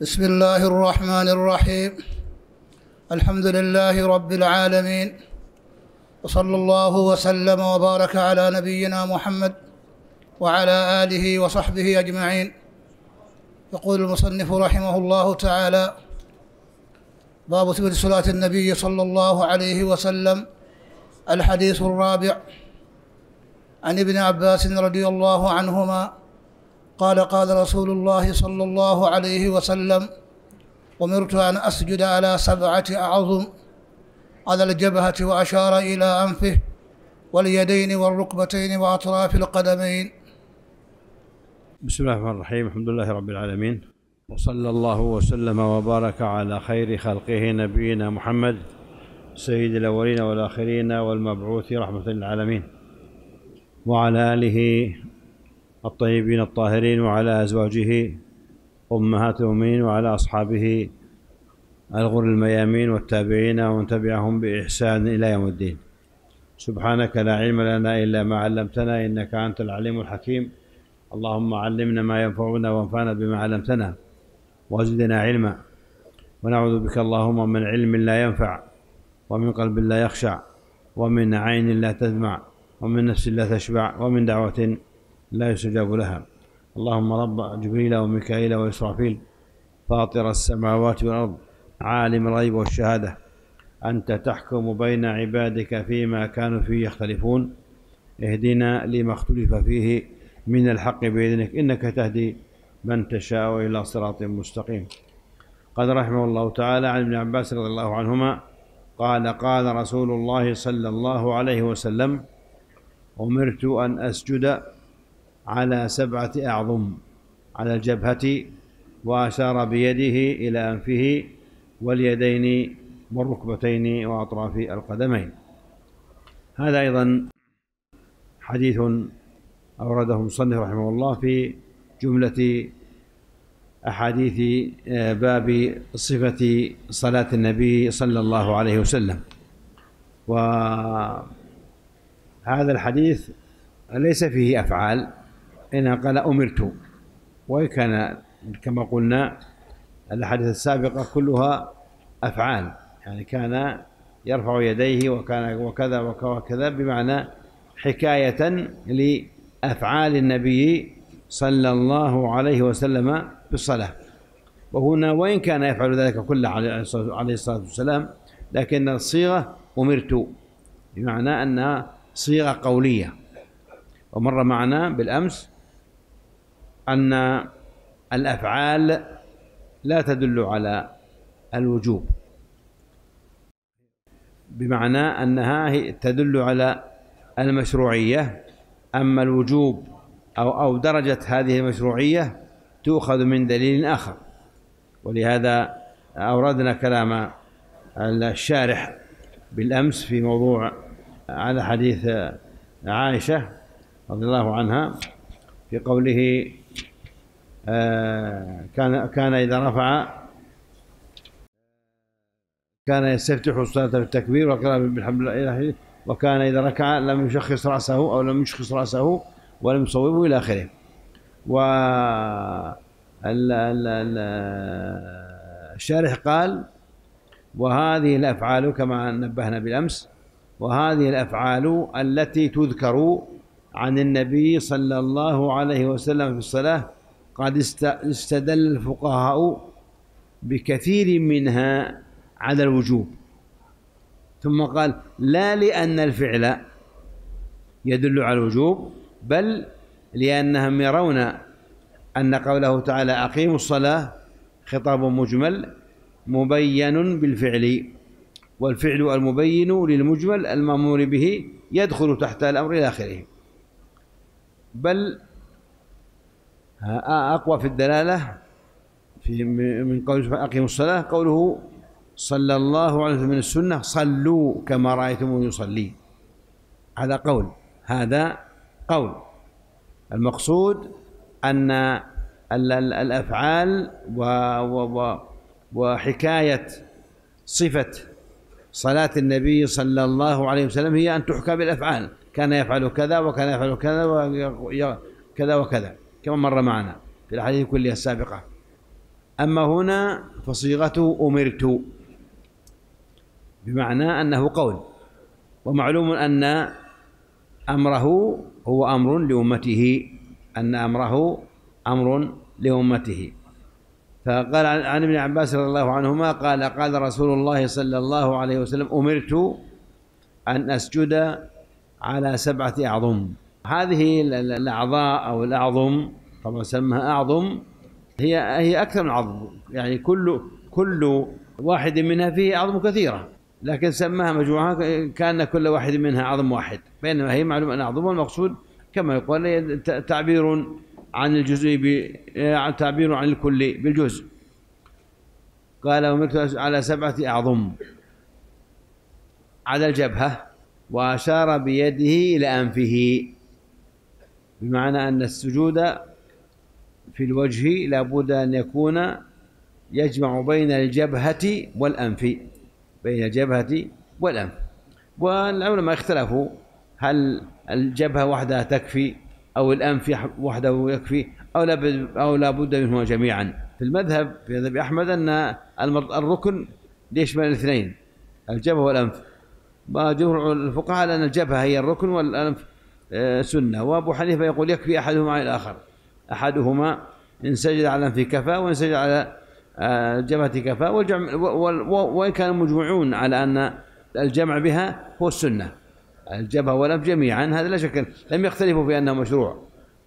بسم الله الرحمن الرحيم. الحمد لله رب العالمين. وصلى الله وسلم وبارك على نبينا محمد وعلى آله وصحبه أجمعين. يقول المصنف رحمه الله تعالى باب صفه صلاة النبي صلى الله عليه وسلم. الحديث الرابع عن ابن عباس رضي الله عنهما قال قال رسول الله صلى الله عليه وسلم أمرت أن أسجد على سبعة أعظم على الجبهة وأشار إلى أنفه واليدين والركبتين وأطراف القدمين. بسم الله الرحمن الرحيم الحمد لله رب العالمين وصلى الله وسلم وبارك على خير خلقه نبينا محمد سيد الأولين والآخرين والمبعوث رحمة للعالمين وعلى آله الطيبين الطاهرين وعلى أزواجه أمهات المؤمنين وعلى أصحابه الغر الميامين والتابعين ومن تبعهم بإحسان إلى يوم الدين. سبحانك لا علم لنا إلا ما علمتنا إنك أنت العليم الحكيم. اللهم علمنا ما ينفعنا وانفعنا بما علمتنا وزدنا علما. ونعوذ بك اللهم من علم لا ينفع ومن قلب لا يخشع ومن عين لا تدمع ومن نفس لا تشبع ومن دعوة لا يستجاب لها. اللهم رب جبريل وميكائيل وإسرافيل فاطر السماوات والأرض عالم الغيب والشهادة. أنت تحكم بين عبادك فيما كانوا فيه يختلفون. اهدنا لما اختلف فيه من الحق بإذنك إنك تهدي من تشاء إلى صراط مستقيم. قال رحمه الله تعالى عن ابن عباس رضي الله عنهما قال قال رسول الله صلى الله عليه وسلم أمرت أن أسجد على سبعة أعظم على الجبهة وأشار بيده إلى أنفه واليدين والركبتين وأطراف القدمين. هذا أيضا حديث أورده المصنف رحمه الله في جملة أحاديث باب صفة صلاة النبي صلى الله عليه وسلم. وهذا الحديث ليس فيه أفعال إنما قال أمرت. وإن كان كما قلنا الأحاديث السابقة كلها أفعال. يعني كان يرفع يديه وكان وكذا وكذا بمعنى حكاية لأفعال النبي صلى الله عليه وسلم بالصلاة. وهنا وإن كان يفعل ذلك كله عليه الصلاة والسلام لكن الصيغة أمرت. بمعنى أنها صيغة قولية. ومر معنا بالأمس أن الأفعال لا تدل على الوجوب بمعنى أنها تدل على المشروعية أما الوجوب أو أو درجة هذه المشروعية تؤخذ من دليل آخر ولهذا أوردنا كلام الشارح بالأمس في موضوع على حديث عائشة رضي الله عنها في قوله كان كان إذا رفع كان يستفتح الصلاة بالتكبير وقرأ بالحمد لله وكان إذا ركع لم يشخص رأسه أو لم يشخص رأسه ولم يصوبه إلى آخره. و الشارح قال وهذه الأفعال كما نبهنا بالأمس وهذه الأفعال التي تذكر عن النبي صلى الله عليه وسلم في الصلاة قد استدل الفقهاء بكثير منها على الوجوب. ثم قال لا لأن الفعل يدل على الوجوب بل لأنهم يرون أن قوله تعالى أقيموا الصلاة خطاب مجمل مبين بالفعل والفعل المبين للمجمل المأمور به يدخل تحت الأمر إلى آخره. بل أقوى في الدلالة في من قول أقيموا الصلاة قوله صلى الله عليه وسلم من السنة صلوا كما رأيتم يصلي. هذا قول هذا قول. المقصود أن الأفعال وحكاية صفة صلاة النبي صلى الله عليه وسلم هي أن تحكى بالأفعال. كان يفعل كذا وكان يفعل كذا وكذا وكذا. كما مر معنا في الأحاديث كلها السابقة. أما هنا فصيغته أمرت بمعنى أنه قول ومعلوم أن أمره هو أمر لأمته أن أمره أمر لأمته. فقال عن ابن عباس رضي الله عنهما قال قال رسول الله صلى الله عليه وسلم أمرت أن أسجد على سبعة أعظم. هذه الأعضاء أو الأعظم طبعا سمها أعظم هي هي أكثر من عظم يعني كل كل واحد منها فيه أعظم كثيرة. لكن سماها مجموعة كأن كل واحد منها عظم واحد. بينما هي معلومة أن أعظم المقصود كما يقول تعبير عن الجزء تعبير عن الكل بالجزء. قال أمرت على سبعة أعظم. على الجبهة وأشار بيده إلى أنفه. بمعنى أن السجود في الوجه لابد أن يكون يجمع بين الجبهة والأنف بين الجبهة والأنف. والعلماء اختلفوا هل الجبهة وحدها تكفي أو الأنف وحده يكفي أو لا أو لا بد منهما جميعا. في المذهب في مذهب أحمد أن الركن يشمل الاثنين؟ الجبهة والأنف. وجمهور الفقهاء أن الجبهة هي الركن والأنف سنة. وأبو حنيفة يقول يكفي أحدهما على الآخر. أحدهما إن سجد على الأنف كفى وإن سجد على آه، الجبهة كفى والجمع وإن كانوا مجمعون على أن الجمع بها هو السنة. الجبهة والأنف جميعا هذا لا شك. لم يختلفوا في أنه مشروع.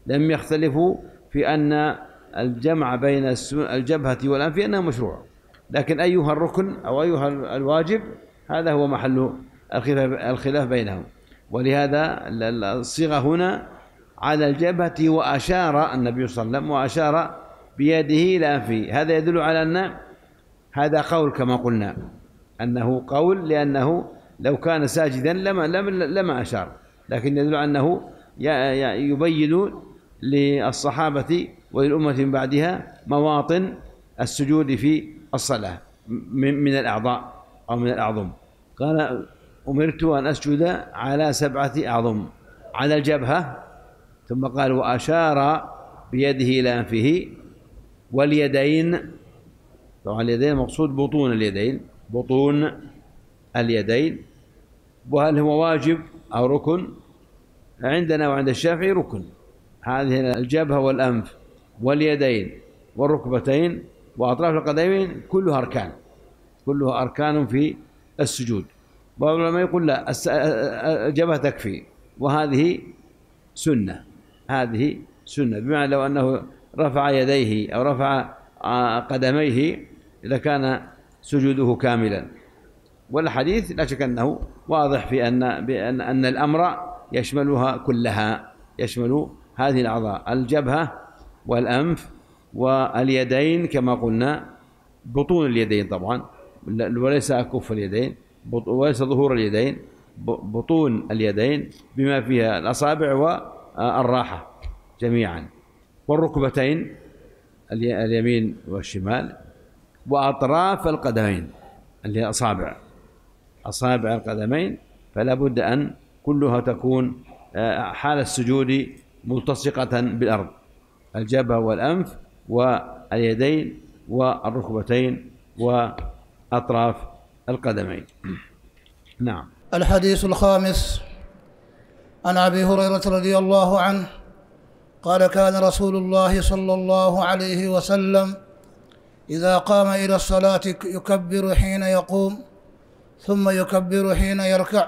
لم يختلفوا في أن الجمع بين الجبهة والأنف أنه مشروع. لكن أيها الركن أو أيها الواجب هذا هو محل الخلاف بينهم. ولهذا الصيغة هنا على الجبهة وأشار النبي صلى الله عليه وسلم وأشار بيده إلى أنفه. هذا يدل على أن هذا قول كما قلنا أنه قول لأنه لو كان ساجدا لما لما لما أشار. لكن يدل أنه يبين للصحابة وللأمة من بعدها مواطن السجود في الصلاة من الأعضاء أو من الأعظم. قال أمرت أن أسجد على سبعة أعظم. على الجبهة ثم قال وأشار بيده إلى أنفه واليدين طبعا اليدين مقصود بطون اليدين بطون اليدين. وهل هو واجب أو ركن؟ عندنا وعند الشافعي ركن. هذه الجبهة والأنف واليدين والركبتين وأطراف القدمين كلها أركان كلها أركان في السجود. بعض العلماء يقول لا الجبهة تكفي وهذه سنة هذه سنة. بمعنى لو أنه رفع يديه أو رفع قدميه إذا كان سجوده كاملا. والحديث لا شك أنه واضح في أن بأن أن الأمر يشملها كلها يشمل هذه الأعضاء الجبهة والأنف واليدين كما قلنا بطون اليدين طبعا وليس أكف اليدين. وليس ظهور اليدين بطون اليدين بما فيها الأصابع والراحة جميعا. والركبتين اليمين والشمال وأطراف القدمين اللي أصابع. أصابع القدمين فلا بد أن كلها تكون آه، حال السجود ملتصقة بالأرض. الجبهة والأنف واليدين والركبتين وأطراف القدمين. نعم. الحديث الخامس. عن أبي هريرة رضي الله عنه قال كان رسول الله صلى الله عليه وسلم إذا قام إلى الصلاة يكبر حين يقوم ثم يكبر حين يركع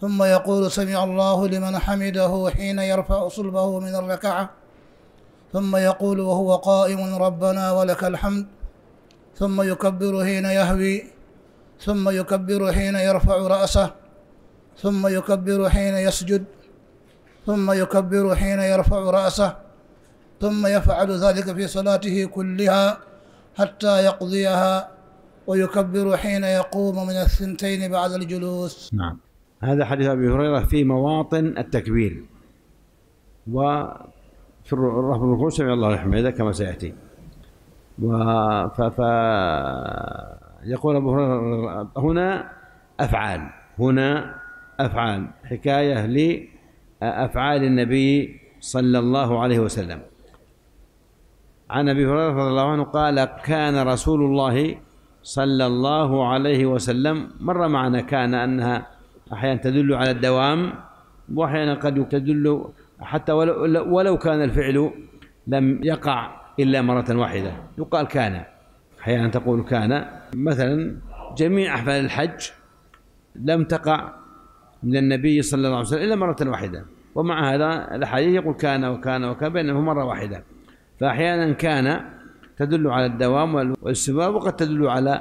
ثم يقول سمع الله لمن حمده حين يرفع صلبه من الركعة ثم يقول وهو قائم ربنا ولك الحمد ثم يكبر حين يهوي ثم يكبر حين يرفع رأسه ثم يكبر حين يسجد ثم يكبر حين يرفع رأسه ثم يفعل ذلك في صلاته كلها حتى يقضيها ويكبر حين يقوم من الثنتين بعد الجلوس. نعم. هذا حديث أبي هريرة في مواطن التكبير. وفي الرفع الركوع سمع الله الحمد كما سيأتي. و ف... ف... يقول أبو هريرة هنا أفعال هنا أفعال حكاية لأفعال النبي صلى الله عليه وسلم. عن أبي هريرة رضي الله عنه قال كان رسول الله صلى الله عليه وسلم مر معنا كان أنها أحيانا تدل على الدوام وأحيانا قد تدل حتى ولو, ولو كان الفعل لم يقع إلا مرة واحدة. يقال كان. أحيانا تقول كان. مثلا جميع احفال الحج لم تقع من النبي صلى الله عليه وسلم إلا مرة واحدة. ومع هذا الأحاديث يقول كان وكان وكان بينهم مرة واحدة. فأحيانا كان تدل على الدوام والاستمرار وقد تدل على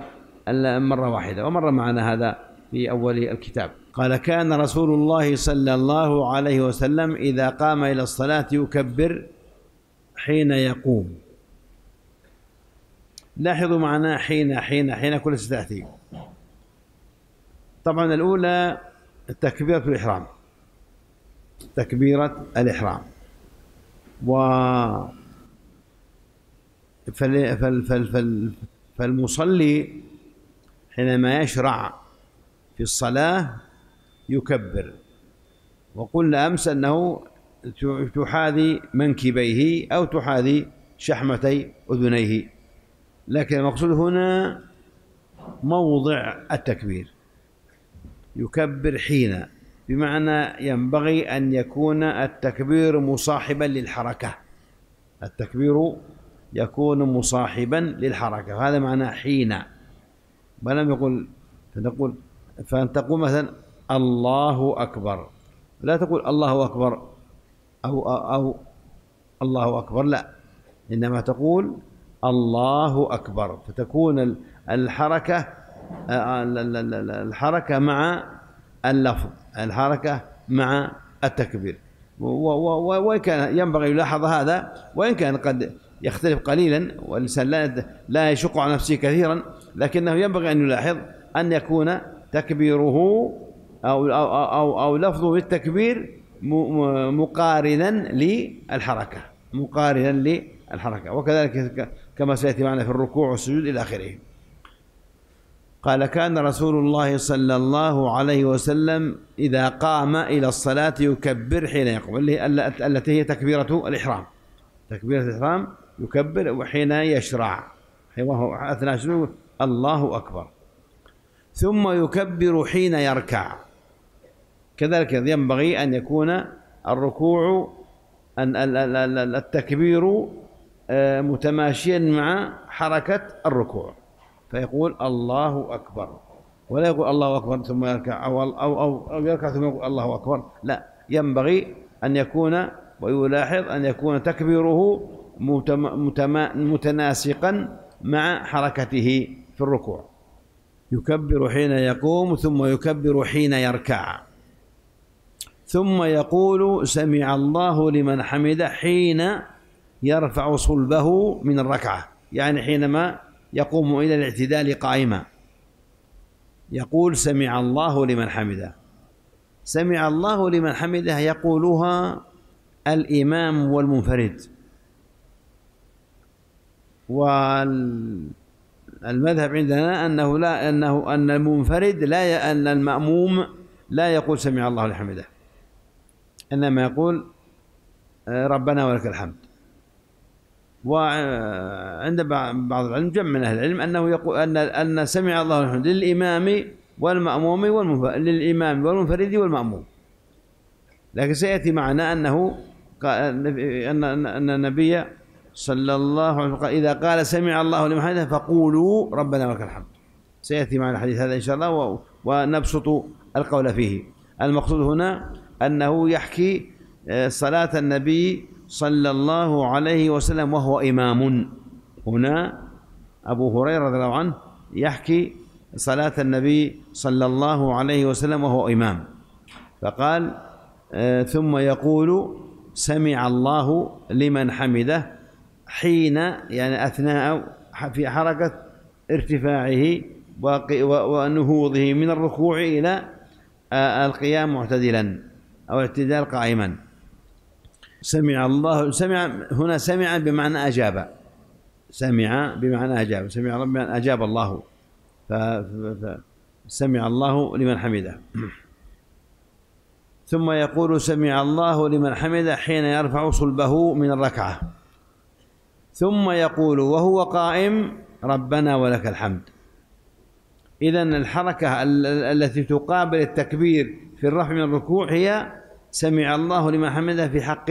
مرة واحدة. ومر معنا هذا في أول الكتاب. قال كان رسول الله صلى الله عليه وسلم إذا قام إلى الصلاة يكبر حين يقوم. لاحظوا معنا حين حين حين كل ستأتي طبعا الأولى تكبيرة الإحرام. تكبيرة الإحرام. و فال فال فال فال فالمصلي حينما يشرع في الصلاة يكبر. وقلنا أمس أنه تحاذي منكبيه أو تحاذي شحمتي أذنيه. لكن المقصود هنا موضع التكبير. يكبر حين بمعنى ينبغي أن يكون التكبير مصاحبا للحركة. التكبير يكون مصاحبا للحركة هذا معنى حين. ولم يقول تقول فأن تقول مثلا الله أكبر. لا تقول الله أكبر أو, أو, أو الله أكبر لا. إنما تقول الله أكبر. فتكون الحركة الحركة مع اللفظ الحركة مع التكبير. وإن كان ينبغي يلاحظ هذا وإن كان قد يختلف قليلا والإنسان لا لا يشق على نفسه كثيرا لكنه ينبغي أن يلاحظ أن يكون تكبيره أو أو أو, أو لفظه بالتكبير مقارنا للحركة. مقارنا للحركة. وكذلك كما سيأتي معنا في الركوع والسجود إلى آخره. قال كان رسول الله صلى الله عليه وسلم إذا قام إلى الصلاة يكبر حين يقوم التي هي تكبيرة الإحرام. تكبيرة الإحرام يكبر وحين يشرع. وهو أثناء شنو الله أكبر. ثم يكبر حين يركع. كذلك ينبغي أن يكون الركوع أن التكبير متماشيا مع حركة الركوع. فيقول الله أكبر. ولا يقول الله أكبر ثم يركع أو, أو, أو, أو يركع ثم يقول الله أكبر. لا ينبغي أن يكون ويلاحظ أن يكون تكبيره متناسقا مع حركته في الركوع. يكبر حين يقوم ثم يكبر حين يركع. ثم يقول سمع الله لمن حمده حين يرفع صلبه من الركعة يعني حينما يقوم إلى الاعتدال قائما. يقول سمع الله لمن حمده. سمع الله لمن حمده يقولها الإمام والمنفرد. والمذهب عندنا أنه لا أنه أن المنفرد لا أن المأموم لا يقول سمع الله لحمده. إنما يقول ربنا ولك الحمد. وعند بعض العلم جمع من أهل العلم أنه يقول أن أن سمع الله الحمد للإمام والمأموم للإمام والمنفرد والمأموم. لكن سيأتي معنا أنه أن أن النبي صلى الله عليه وسلم إذا قال سمع الله لمن فقولوا ربنا ولك الحمد. سيأتي معنا الحديث هذا إن شاء الله ونبسط القول فيه. المقصود هنا أنه يحكي آه، صلاة النبي صلى الله عليه وسلم وهو إمام. هنا أبو هريرة رضي الله عنه يحكي صلاة النبي صلى الله عليه وسلم وهو إمام. فقال آه، ثم يقول سمع الله لمن حمده حين يعني أثناء في حركة ارتفاعه ونهوضه من الركوع إلى آه، القيام معتدلا أو اعتدال قائما. سمع الله سمع هنا سمع بمعنى أجاب. سمع بمعنى أجاب. سمع بمعنى أجاب الله. فسمع الله لمن حمده. ثم يقول سمع الله لمن حمده حين يرفع صلبه من الركعة. ثم يقول وهو قائم ربنا ولك الحمد. إذا الحركة التي تقابل التكبير في الرفع من الركوع هي سمع الله لما حمده في حق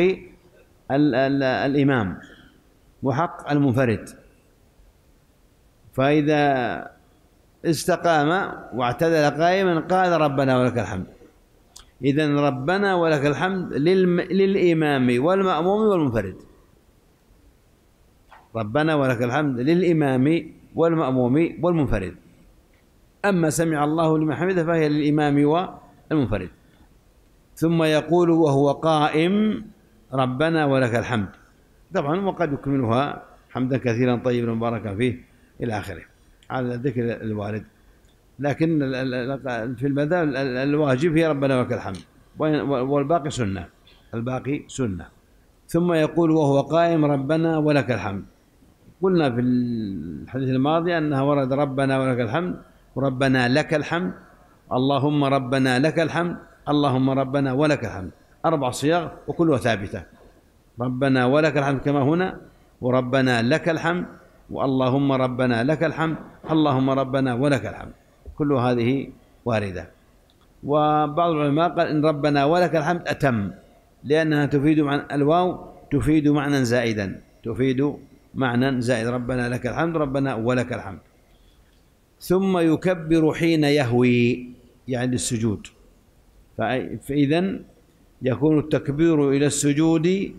الإمام وحق المنفرد. فإذا استقام واعتدل قائما قال ربنا ولك الحمد. إذا ربنا ولك الحمد للإمام والمأموم والمنفرد. ربنا ولك الحمد للإمام والمأموم والمنفرد. أما سمع الله لمن حمده فهي للإمام والمنفرد. ثم يقول وهو قائم ربنا ولك الحمد. طبعا وقد يكملها حمدا كثيرا طيبا مباركا فيه إلى آخره على ذكر الوالد. لكن في المذهب الواجب هي ربنا ولك الحمد. والباقي سنة. الباقي سنة. ثم يقول وهو قائم ربنا ولك الحمد. قلنا في الحديث الماضي أنها ورد ربنا ولك الحمد وربنا لك الحمد. اللهم ربنا لك الحمد اللهم ربنا ولك الحمد. أربع صياغ وكلها ثابتة. ربنا ولك الحمد كما هنا وربنا لك الحمد واللهم ربنا لك الحمد اللهم ربنا ولك الحمد. كل هذه واردة. وبعض العلماء قال إن ربنا ولك الحمد أتم لأنها تفيد معنى الواو تفيد معنى زائدا. تفيد معنى زائد. ربنا لك الحمد ربنا ولك الحمد. ثم يكبر حين يهوي يعني السجود فإذا يكون التكبير إلى السجود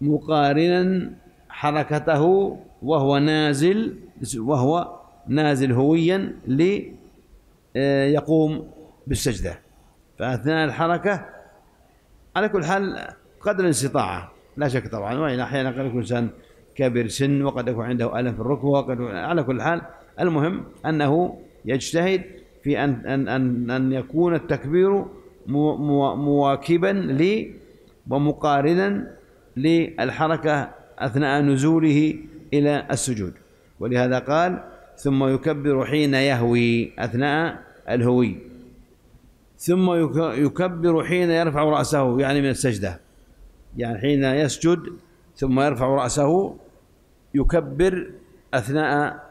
مقارنا حركته وهو نازل وهو نازل هويا ليقوم آه، بالسجدة. فأثناء الحركة على كل حال قدر الاستطاعة. لا شك طبعا وإن أحيانا قد يكون الإنسان كبير سن وقد يكون عنده ألم في الركبة وقد على كل حال المهم أنه يجتهد في أن أن, أن يكون التكبير مواكبا لي ومقارنا للحركة أثناء نزوله إلى السجود. ولهذا قال ثم يكبر حين يهوي أثناء الهوي. ثم يكبر حين يرفع رأسه يعني من السجدة. يعني حين يسجد ثم يرفع رأسه يكبر أثناء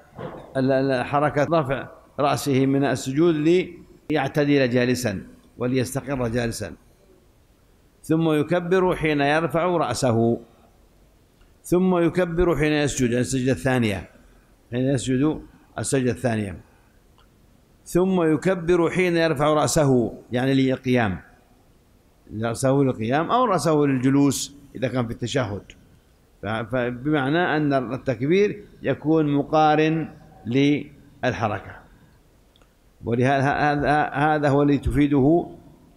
حركة رفع رأسه من السجود ليعتدل جالسا. وليستقر جالسا. ثم يكبر حين يرفع رأسه. ثم يكبر حين يسجد يعني السجدة الثانية. حين يسجد السجدة الثانية. ثم يكبر حين يرفع رأسه يعني للقيام. رأسه للقيام أو رأسه للجلوس إذا كان في التشهد. فبمعنى أن التكبير يكون مقارن للحركة. ولهذا هذا هو الذي تفيده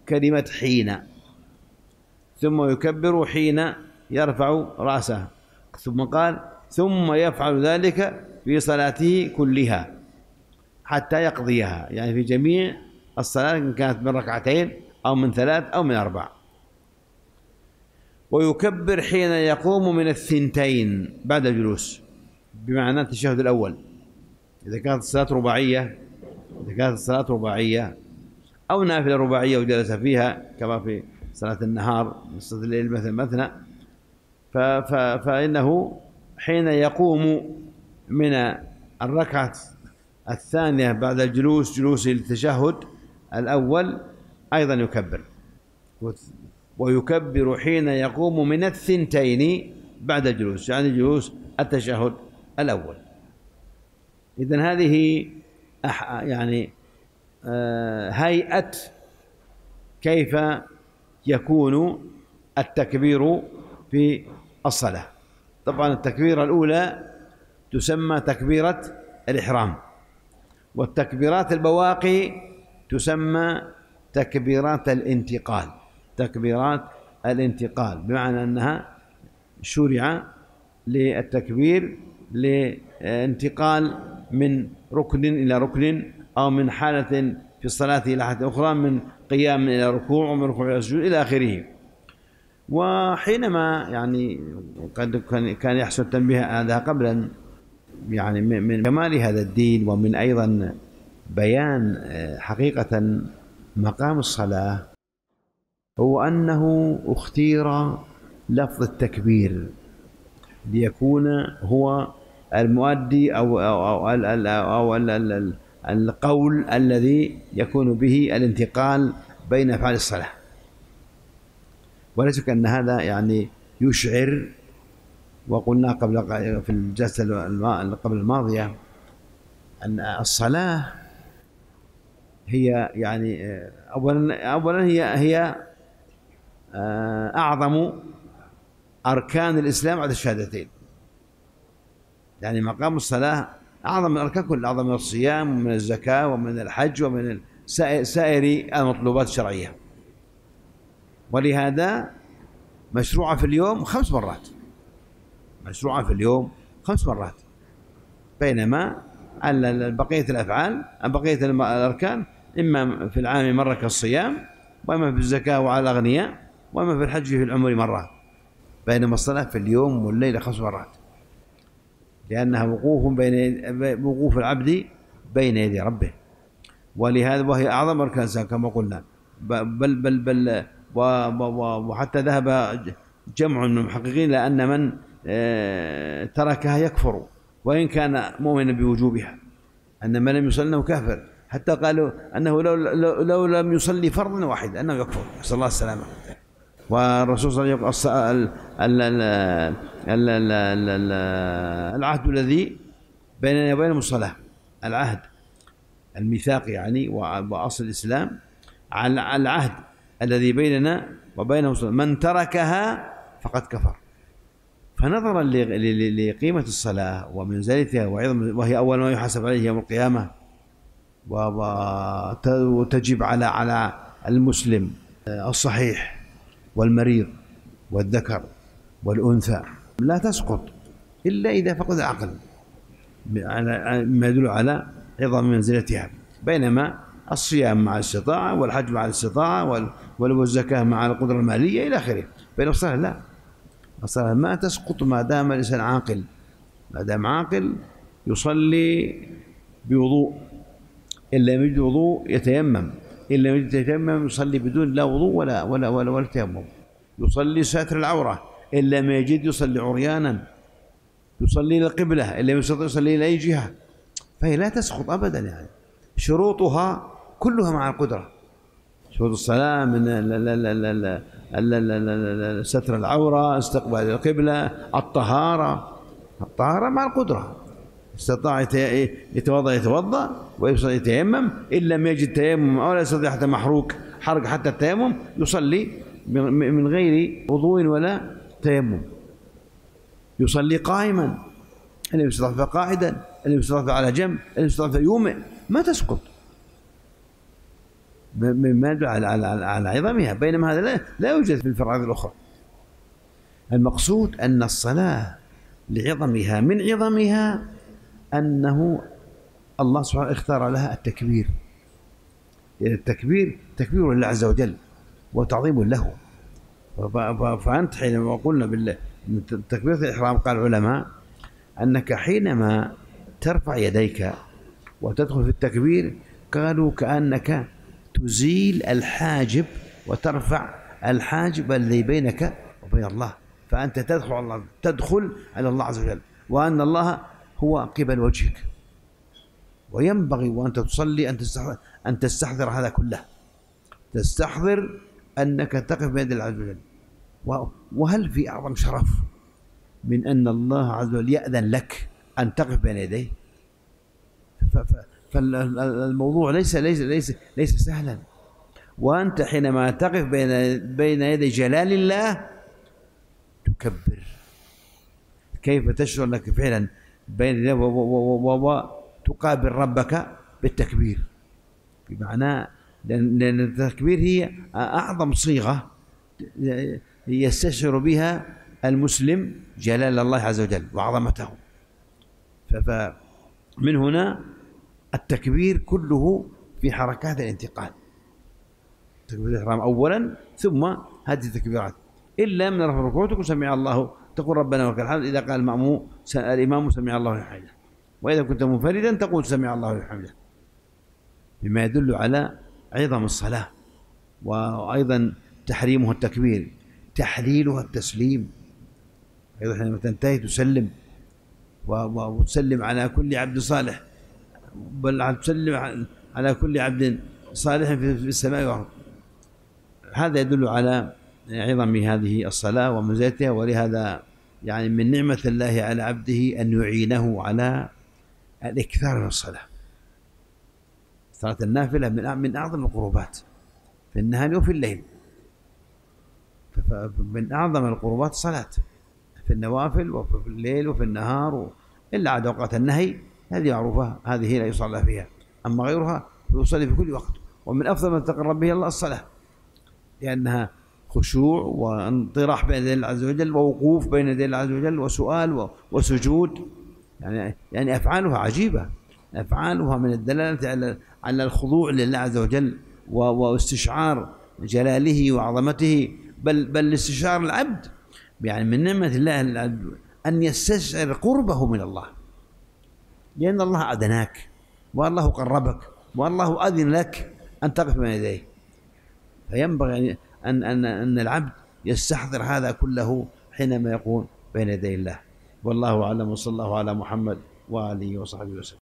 كلمة حين. ثم يكبر حين يرفع رأسه. ثم قال ثم يفعل ذلك في صلاته كلها حتى يقضيها. يعني في جميع الصلاة إن كانت من ركعتين أو من ثلاث أو من أربع. ويكبر حين يقوم من الثنتين بعد الجلوس بمعنى التشهد الأول. إذا كانت الصلاة رباعية إذا كانت الصلاة رباعية أو نافلة رباعية وجلس فيها كما في صلاة النهار صلاة الليل مثلا مثنى فإنه حين يقوم من الركعة الثانية بعد الجلوس جلوس للتشهد الأول أيضا يكبر. ويكبر حين يقوم من الثنتين بعد الجلوس يعني جلوس التشهد الأول. إذن هذه يعني آه، هيئة كيف يكون التكبير في الصلاة. طبعا التكبيرة الأولى تسمى تكبيرة الإحرام والتكبيرات البواقي تسمى تكبيرات الانتقال. تكبيرات الانتقال بمعنى أنها شرع للتكبير لانتقال من ركن إلى ركن أو من حالة في الصلاة إلى حالة أخرى من قيام إلى ركوع ومن ركوع إلى سجود إلى آخره. وحينما يعني قد كان يحصل التنبيه هذا قبل يعني من كمال هذا الدين ومن أيضا بيان آه، حقيقة مقام الصلاة هو أنه اختير لفظ التكبير ليكون هو المؤدي أو أو أو, أو ال ال القول الذي يكون به الانتقال بين أفعال الصلاة. ولا شك أن هذا يعني يشعر وقلنا قبل في الجلسة قبل الماضية أن الصلاة هي يعني أولا أولا هي هي آه، أعظم أركان الإسلام بعد الشهادتين. يعني مقام الصلاة أعظم من الأركان كلها أعظم من الصيام ومن الزكاة ومن الحج ومن سائر المطلوبات الشرعية. ولهذا مشروعة في اليوم خمس مرات. مشروعة في اليوم خمس مرات. بينما بقية الأفعال بقية الأركان إما في العام مرة كالصيام وإما في الزكاة وعلى الأغنياء وإما في الحج في العمر مرة. بينما الصلاة في اليوم والليلة خمس مرات. لأنها وقوف بين وقوف العبد بين يدي ربه. ولهذا وهي أعظم أركان كما قلنا. بل بل بل وحتى ذهب جمع من المحققين إلى أن من آه، تركها يكفر وإن كان مؤمنا بوجوبها. أن من لم يصلي أنه كافر. حتى قالوا أنه لو, لو, لو لم يصلي فرضا واحدا أنه يكفر. نسأل الله السلامة. والرسول صلى الله عليه وسلم العهد الذي بيننا وبينهم الصلاة. العهد الميثاق يعني وأصل الإسلام. على العهد الذي بيننا وبينهم من تركها فقد كفر. فنظرا لقيمة الصلاة ومنزلتها وعظم وهي أول ما يحاسب عليه يوم القيامة وتجب على على المسلم الصحيح. والمريض والذكر والأنثى لا تسقط إلا إذا فقد العقل ما يدل على عظم منزلتها. بينما الصيام مع الاستطاعة والحج مع الاستطاعة والزكاة مع القدرة المالية إلى آخره. بينما الصلاة لا. الصلاة ما تسقط ما دام الإنسان عاقل. ما دام عاقل يصلي بوضوء. إن لم يجد وضوء يتيمم. إن لم يتيمم يصلي بدون لا وضوء ولا ولا ولا, ولا تيمم يصلي ساتر العورة إن لم يجد يصلي عريانا يصلي إلى القبلة إن لم يستطع يصلي إلى أي جهة فهي لا تسقط أبدا يعني شروطها كلها مع القدرة شروط الصلاة من ستر العورة استقبال القبلة الطهارة الطهارة مع القدرة استطاع يتوضأ يتوضأ ويصلي يتيمم. إن لم يجد تيمم أو لا يستطيع حتى محروق حرق حتى التيمم يصلي من غير وضوء ولا تيمم. يصلي قائما. إن لم يستطع فقاعدا إن لم يستطع على جنب إن لم يستطع فيومئ. ما تسقط. مما يدل على على على عظمها. بينما هذا لا, لا يوجد في الفرائض الأخرى. المقصود أن الصلاة لعظمها من عظمها أنه الله سبحانه اختار لها التكبير. يعني التكبير تكبير لله عز وجل وتعظيم له. فأنت حينما قلنا بالله تكبيرة الإحرام قال العلماء أنك حينما ترفع يديك وتدخل في التكبير قالوا كأنك تزيل الحاجب وترفع الحاجب الذي بينك وبين الله. فأنت تدخل على الله تدخل على الله عز وجل. وأن الله هو قبل وجهك. وينبغي وأنت تصلي أن تستحضر, أن تستحضر هذا كله. تستحضر أنك تقف بين الله عز وجل. وهل في أعظم شرف من أن الله عز وجل يأذن لك أن تقف بين يديه؟ فالموضوع ليس ليس ليس ليس سهلا. وأنت حينما تقف بين بين يدي جلال الله تكبر. كيف تشعر أنك فعلا؟ بين وتقابل ربك بالتكبير. بمعنى لأن التكبير هي أعظم صيغة يستشعر بها المسلم جلال الله عز وجل وعظمته. فمن هنا التكبير كله في حركات الانتقال. تكبير الإحرام أولا ثم هذه التكبيرات. إلا من رفع الركوع تقول سمع الله تقول ربنا ولك الحمد. إذا قال المأموم الإمام سمع الله حمده وإذا كنت منفردا تقول سمع الله حمده بما يدل على عظم الصلاة وأيضا تحريمها التكبير تحليلها التسليم. أيضا حينما تنتهي تسلم وتسلم على كل عبد صالح. بل تسلم على كل عبد صالح في السماء والأرض. هذا يدل على عظم هذه الصلاة ومزيتها ولهذا يعني من نعمة الله على عبده أن يعينه على الإكثار من الصلاة. صلاة النافلة من من أعظم القربات. في النهار وفي الليل. من أعظم القربات الصلاة. في النوافل وفي الليل وفي النهار إلا عاد أوقات النهي هذه معروفة هذه لا يصلى فيها. أما غيرها فيصلي في كل وقت. ومن أفضل ما تقرب به الله الصلاة. لأنها خشوع وانطراح بين يدي الله عز وجل ووقوف بين يدي الله عز وجل وسؤال وسجود. يعني يعني أفعالها عجيبة. أفعالها من الدلالة على على الخضوع لله عز وجل واستشعار جلاله وعظمته بل بل استشعار العبد. يعني من نعمة الله أن يستشعر قربه من الله. لأن الله أدناك والله قربك والله أذن لك أن تقف بين يديه. فينبغي أن أن أن العبد يستحضر هذا كله حينما يكون بين يدي الله. والله أعلم وصلى الله على محمد وآله وصحبه وسلم.